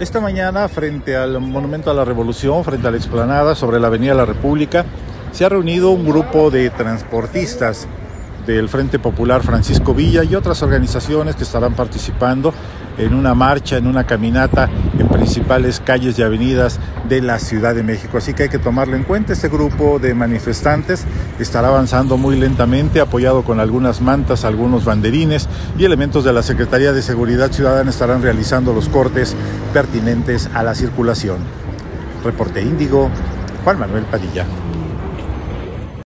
Esta mañana, frente al Monumento a la Revolución, frente a la explanada sobre la Avenida de la República, se ha reunido un grupo de transportistas del Frente Popular Francisco Villa y otras organizaciones que estarán participando en una marcha, en una caminata en principales calles y avenidas de la Ciudad de México. Así que hay que tomarlo en cuenta. Este grupo de manifestantes estará avanzando muy lentamente, apoyado con algunas mantas, algunos banderines y elementos de la Secretaría de Seguridad Ciudadana estarán realizando los cortes pertinentes a la circulación. Reporte Índigo, Juan Manuel Padilla.